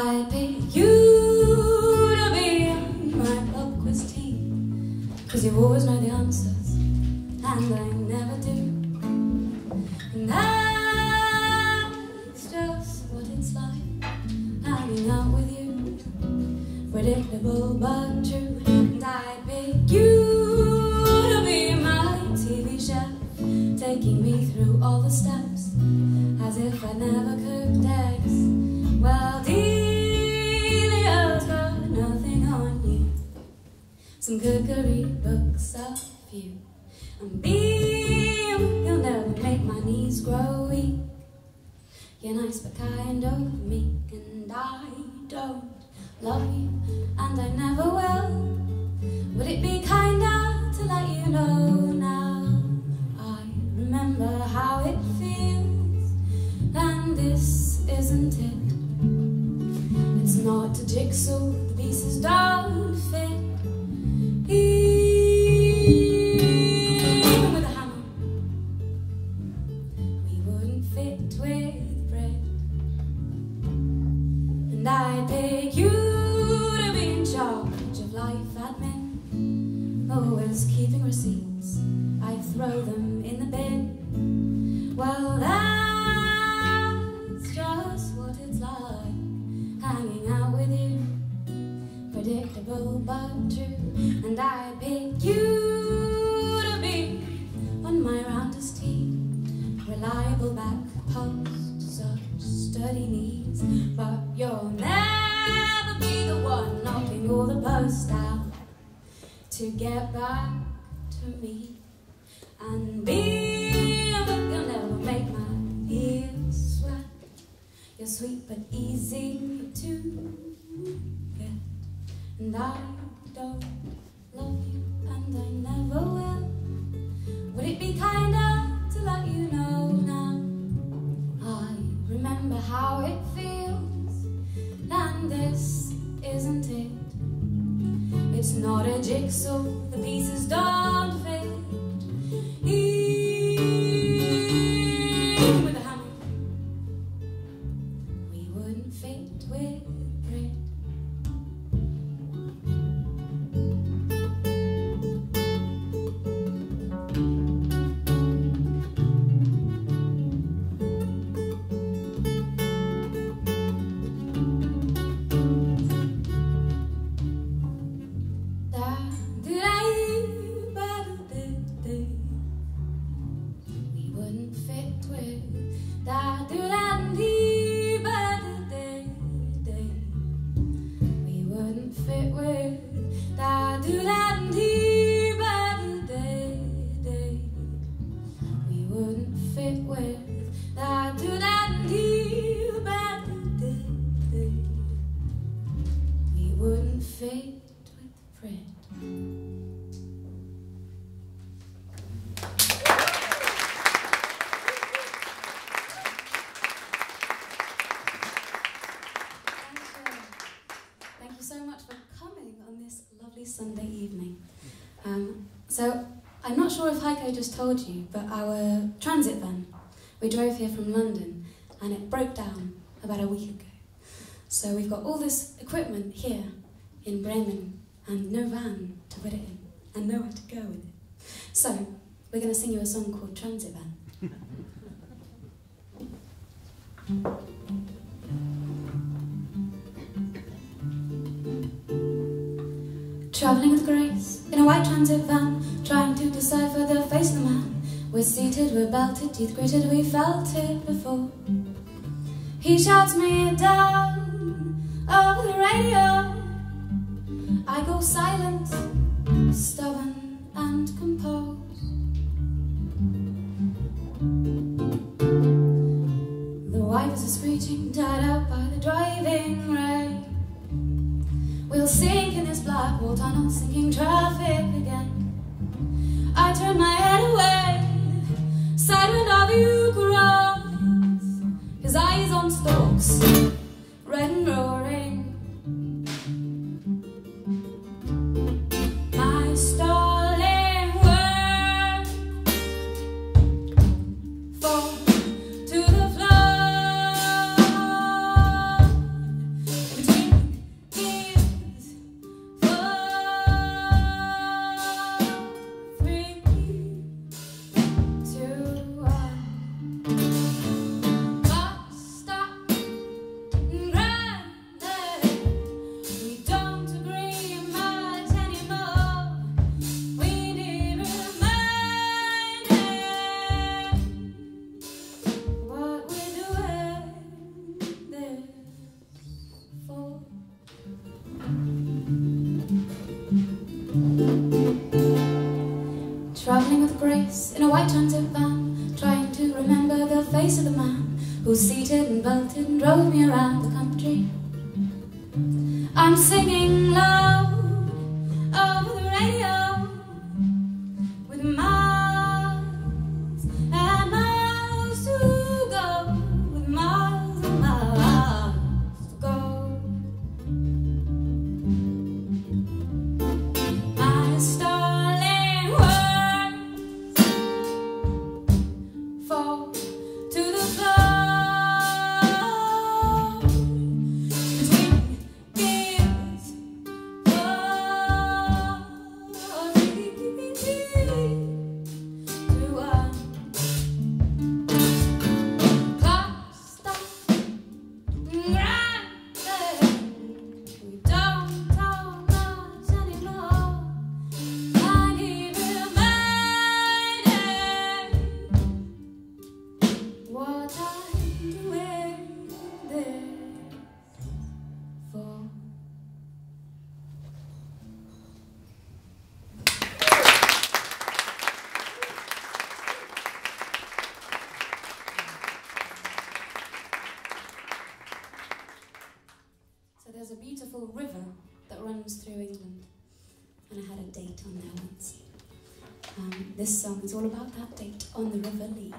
I pay you. so It's not a jigsaw, the pieces don't told you, but our transit van, we drove here from London and it broke down about a week ago. So we've got all this equipment here in Bremen and no van to put it in and nowhere to go with it. So we're going to sing you a song called Transit Van. Travelling with Grace in a white transit van Trying to decipher the face of the man. We're seated, we're belted, teeth gritted, we felt it before. He shouts me down over the radio. I go silent, stubborn and composed. The wipers are screeching, tied up by the driving rain. We'll sink in this Blackwall Tunnel, sinking traffic again. I turn my head away, silent of you his eyes on stalks, red and roaring. This song is all about that date on the River Lee.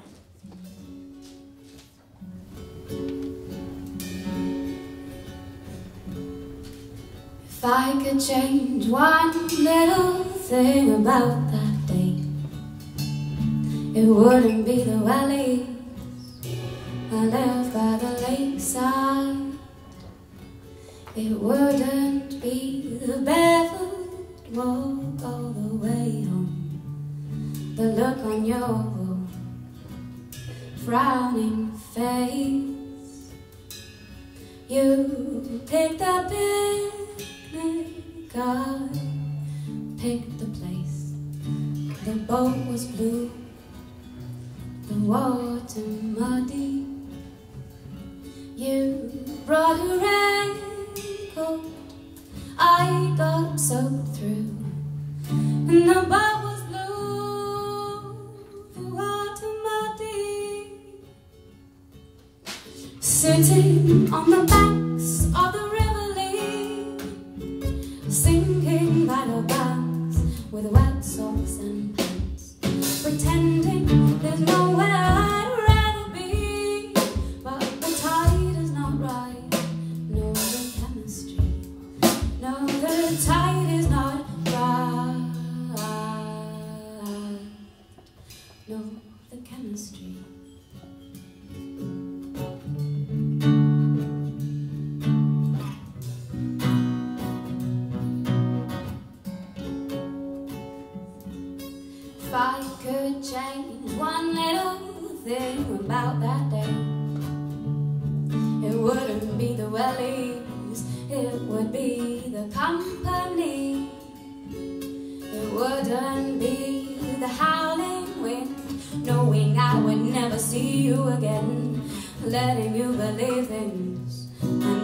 If I could change one little thing about that date, it wouldn't be the valleys I left by the lakeside. It wouldn't be the barefoot your frowning face. You picked the picnic card, picked the place. The boat was blue, the water muddy. You brought a raincoat, I got soaked through, and the boat Sitting on the banks of the river Sinking by the banks with wet socks and pants Pretending there's nowhere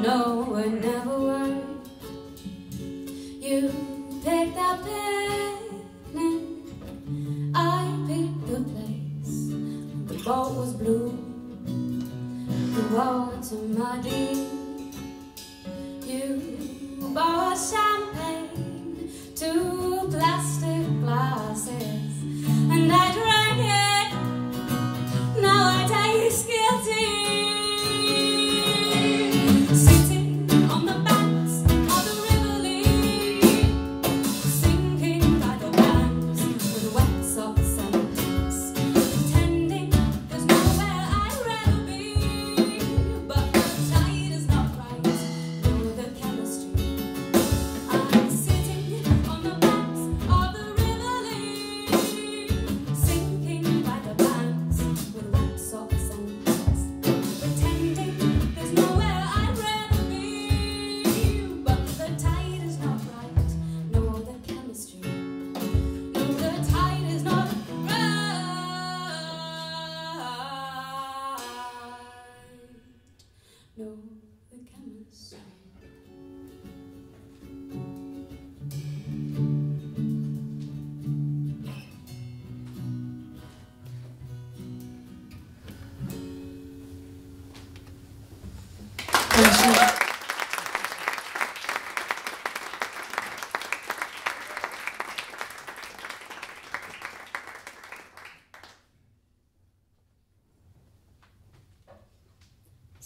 know would never work. You picked up picnic, I picked the place. The boat was blue, the water muddy.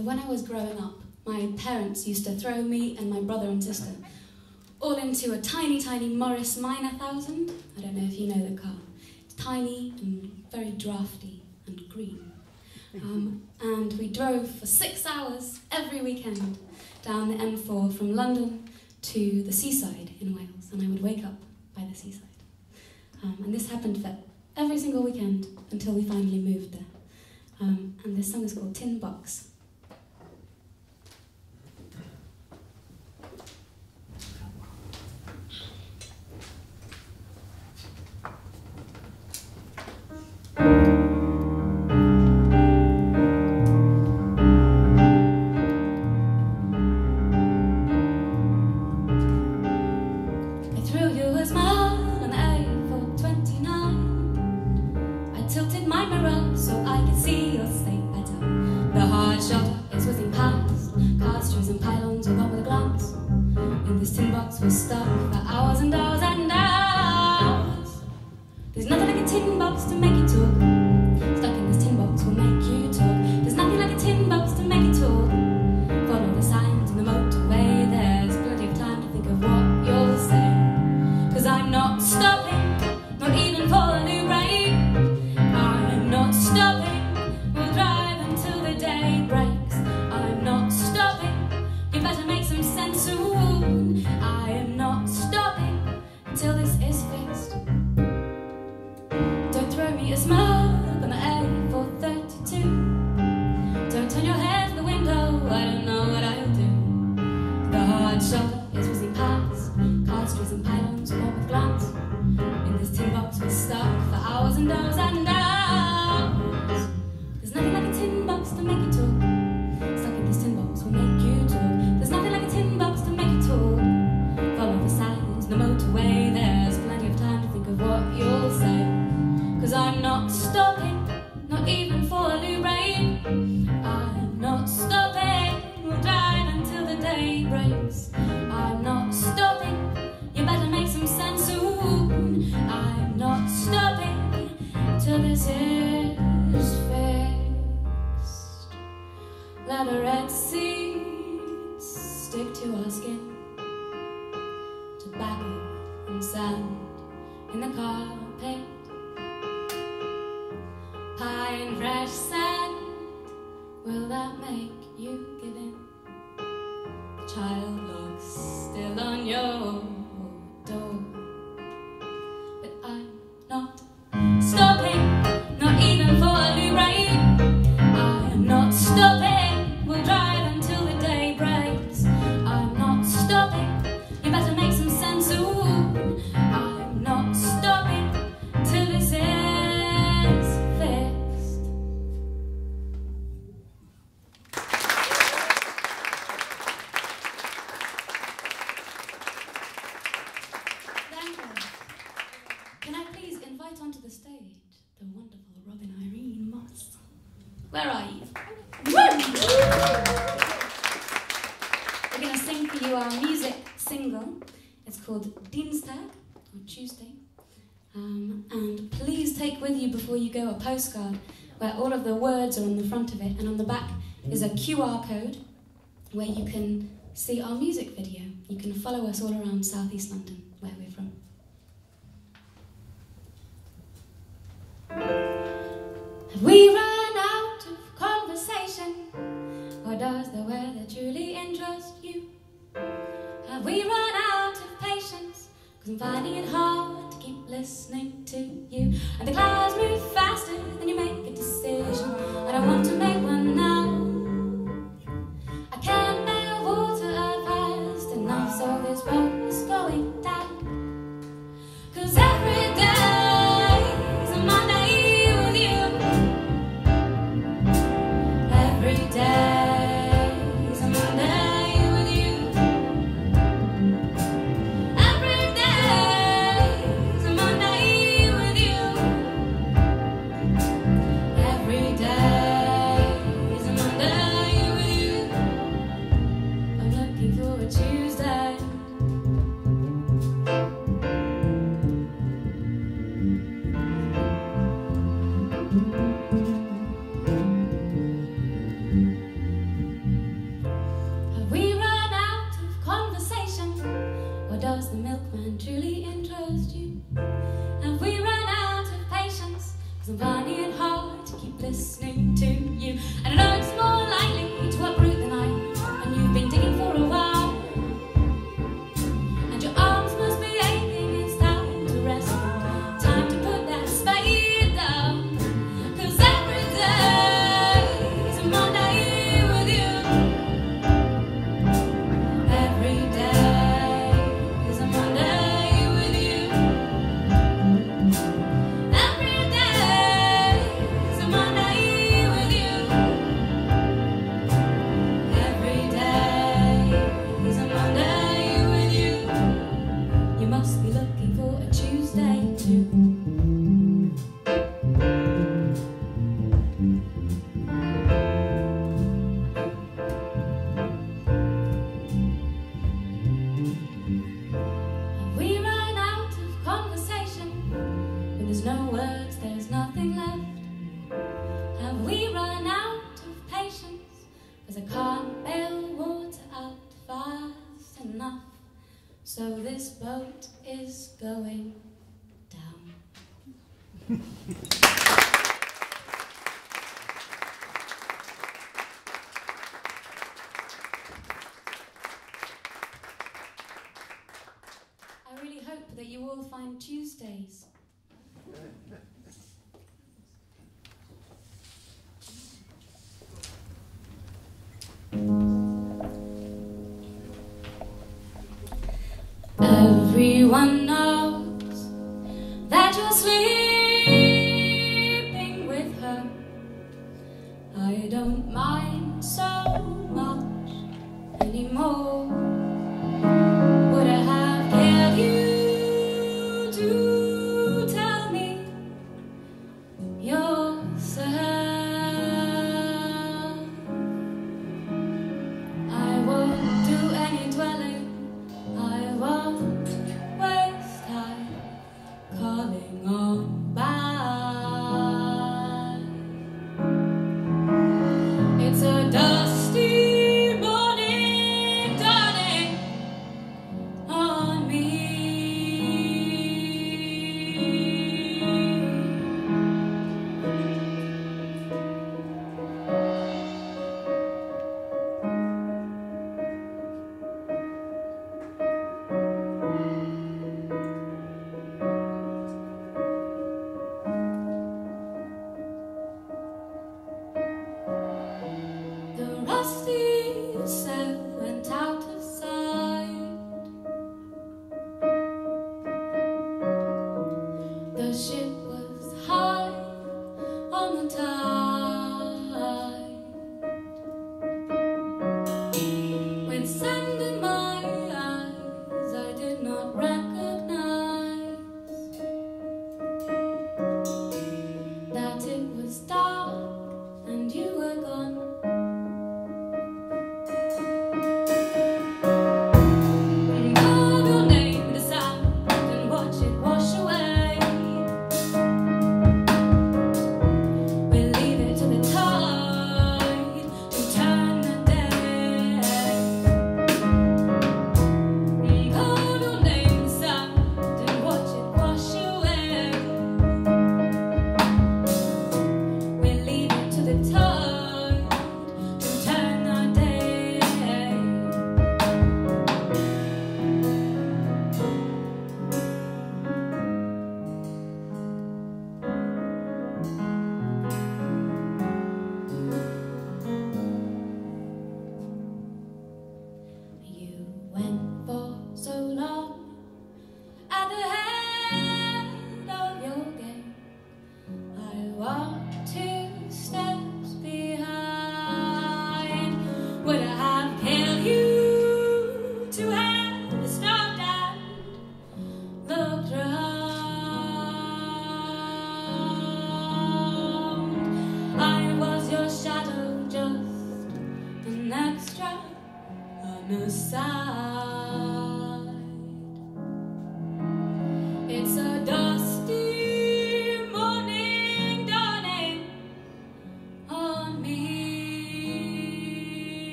So when I was growing up, my parents used to throw me and my brother and sister all into a tiny, tiny Morris Minor 1000. I don't know if you know the car. It's tiny and very drafty and green. Um, and we drove for six hours every weekend down the M4 from London to the seaside in Wales. And I would wake up by the seaside. Um, and this happened for every single weekend until we finally moved there. Um, and this song is called Tin Box. been stuck for hours and hours and hours. There's nothing like a tin box to make never and seeds stick to our skin. Tobacco and sand in the carpet. Pine and fresh sand, will that make you give in? The child looks still on your postcard where all of the words are on the front of it, and on the back is a QR code where you can see our music video. You can follow us all around southeast London, where we're from. Have we run out of conversation? Or does the weather truly interest you? Have we run out of patience? Cause I'm finding it hard to keep listening to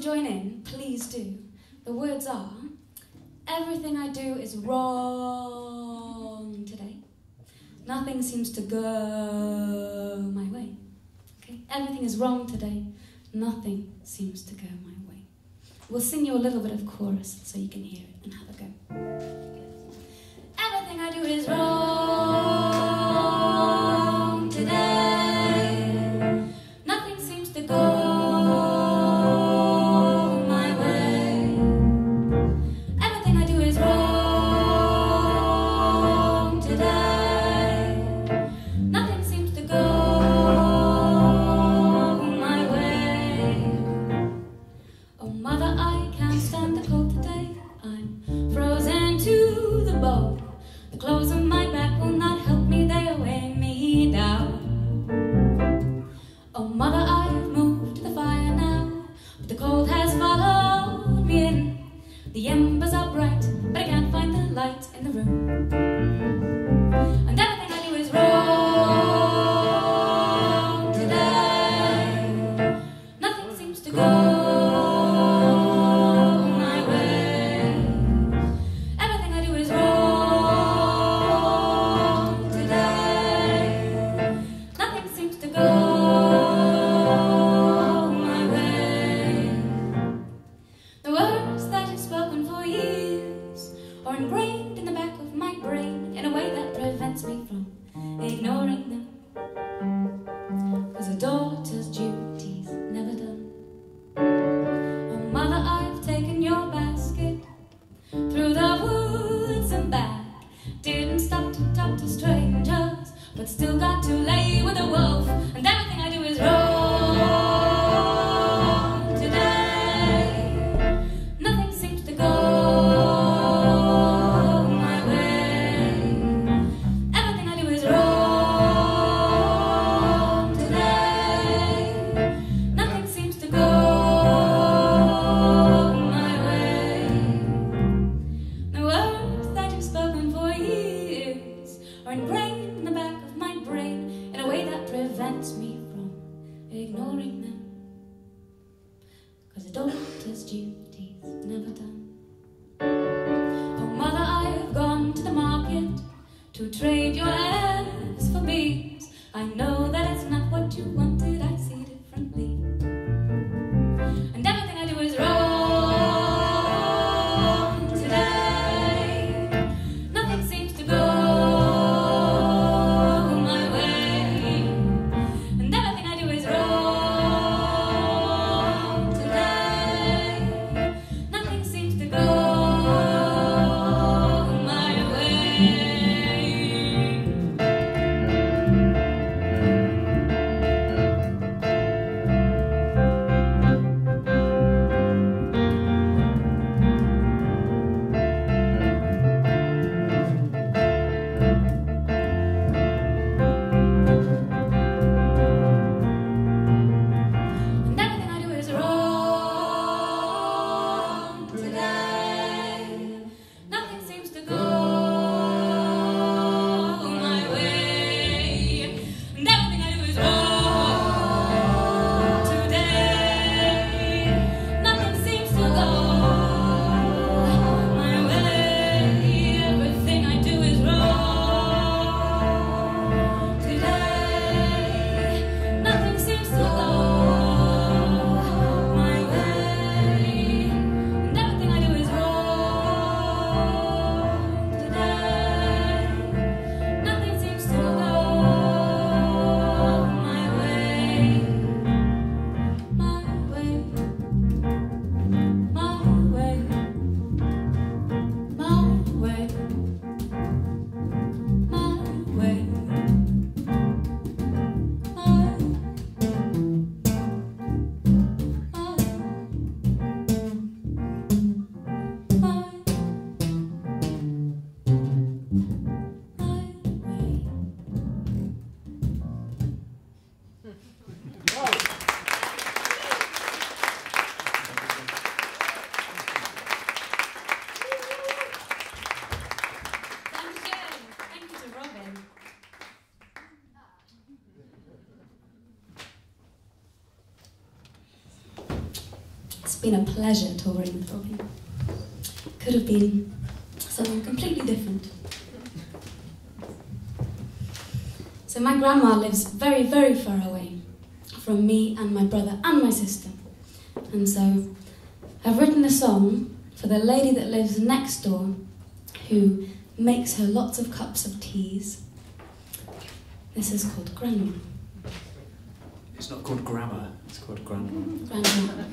join in, please do. The words are Everything I do is wrong today. Nothing seems to go my way. Okay? Everything is wrong today. Nothing seems to go my way. We'll sing you a little bit of chorus so you can hear it and have a go. been a pleasure touring with Robin. Could have been something completely different. So my grandma lives very, very far away from me and my brother and my sister. And so I've written a song for the lady that lives next door who makes her lots of cups of teas. This is called Grandma. It's not called grammar, it's called Grandma. grandma.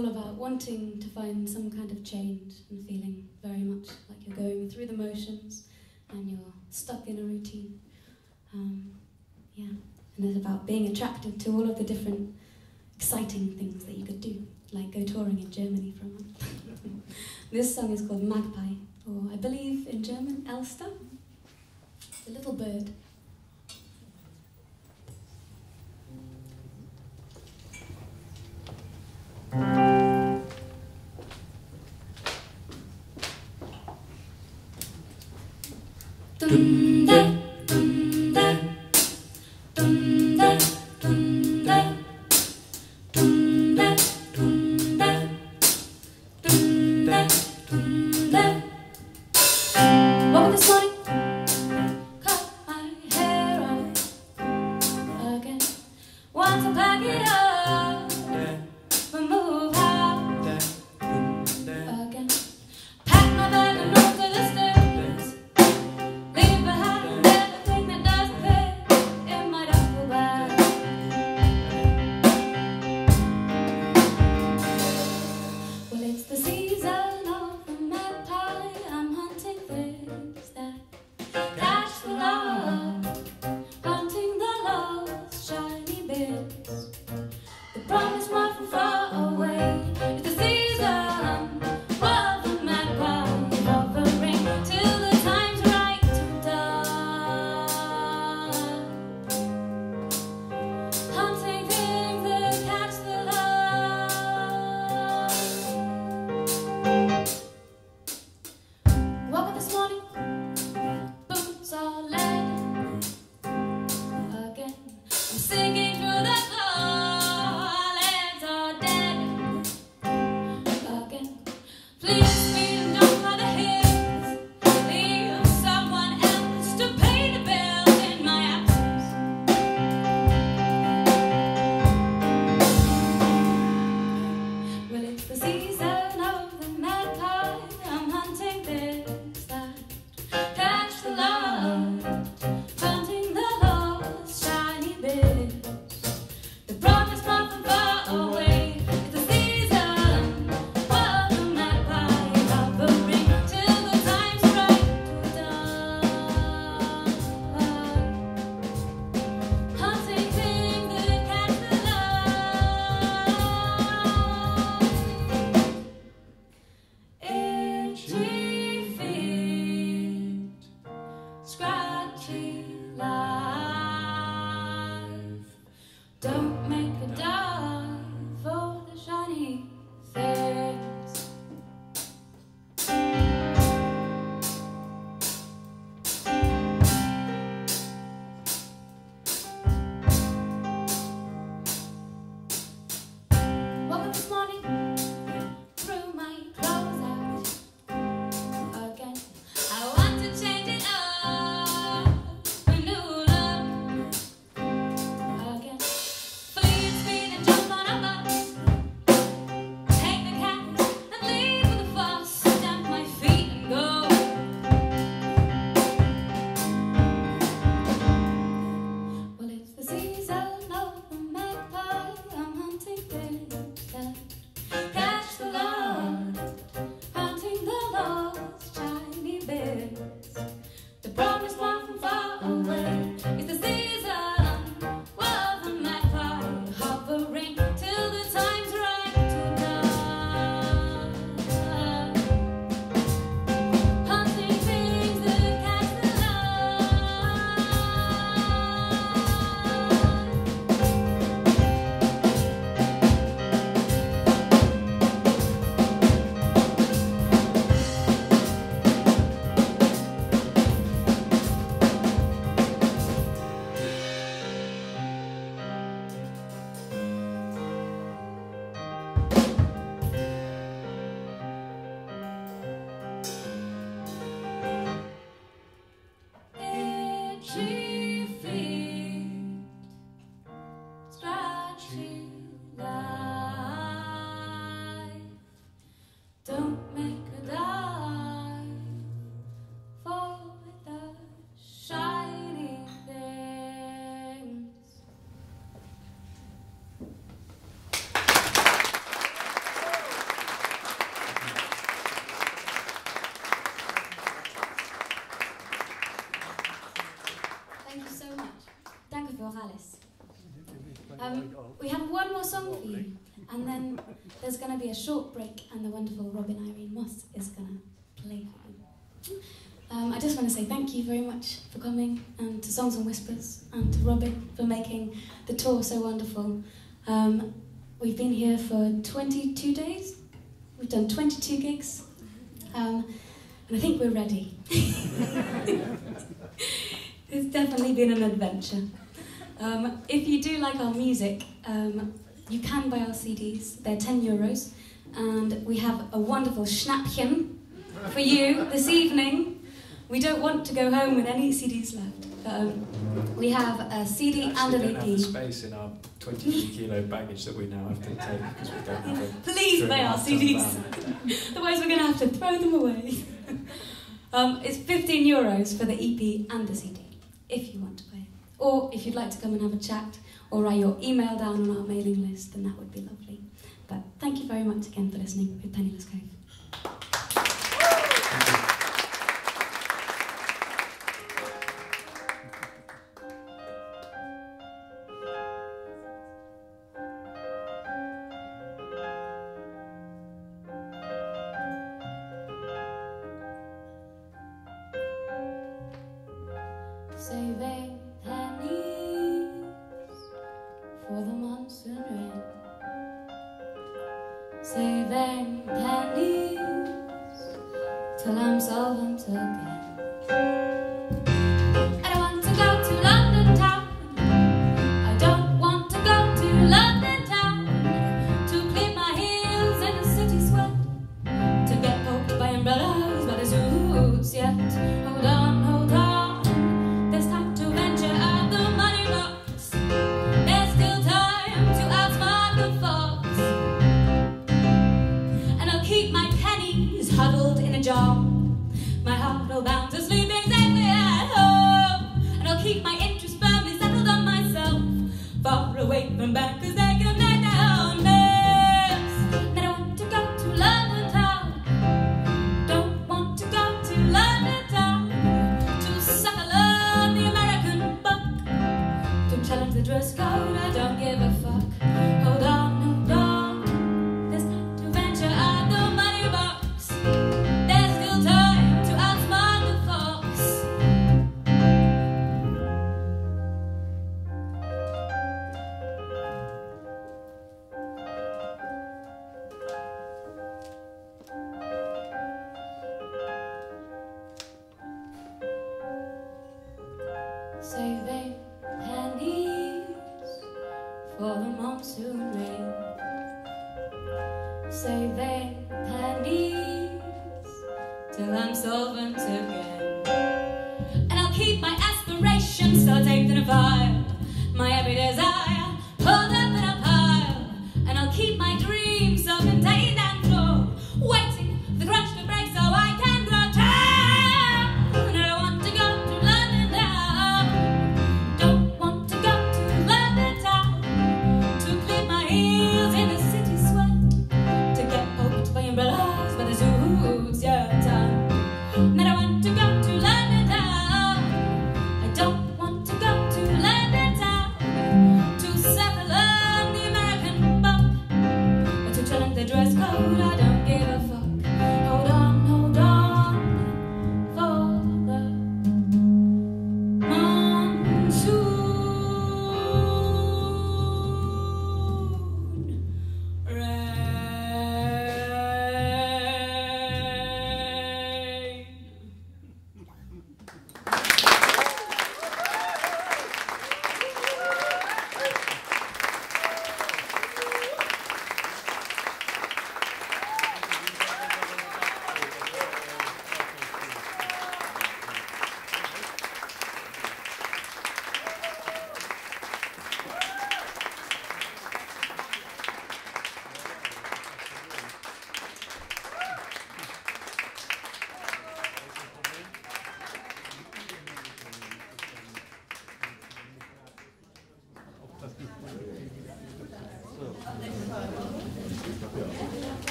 All about wanting to find some kind of change and feeling very much like you're going through the motions and you're stuck in a routine. Um, yeah, and it's about being attracted to all of the different exciting things that you could do, like go touring in Germany for a month. this song is called Magpie, Tum. Jesus. Um, we have one more song for you, and then there's going to be a short break, and the wonderful Robin Irene Moss is going to play for you. Um, I just want to say thank you very much for coming, and to Songs and Whispers, and to Robin for making the tour so wonderful. Um, we've been here for 22 days. We've done 22 gigs, um, and I think we're ready. it's definitely been an adventure. Um, if you do like our music, um, you can buy our CDs. They're 10 euros. And we have a wonderful Schnäppchen for you this evening. We don't want to go home with any CDs left. Um, we have a CD and an don't have the EP. space in our 23 kilo baggage that we now have to take because we don't have Please buy our CDs. Otherwise, we're going to have to throw them away. um, it's 15 euros for the EP and the CD, if you want to buy it. Or if you'd like to come and have a chat or write your email down on our mailing list, then that would be lovely. But thank you very much again for listening with Penniless Cove.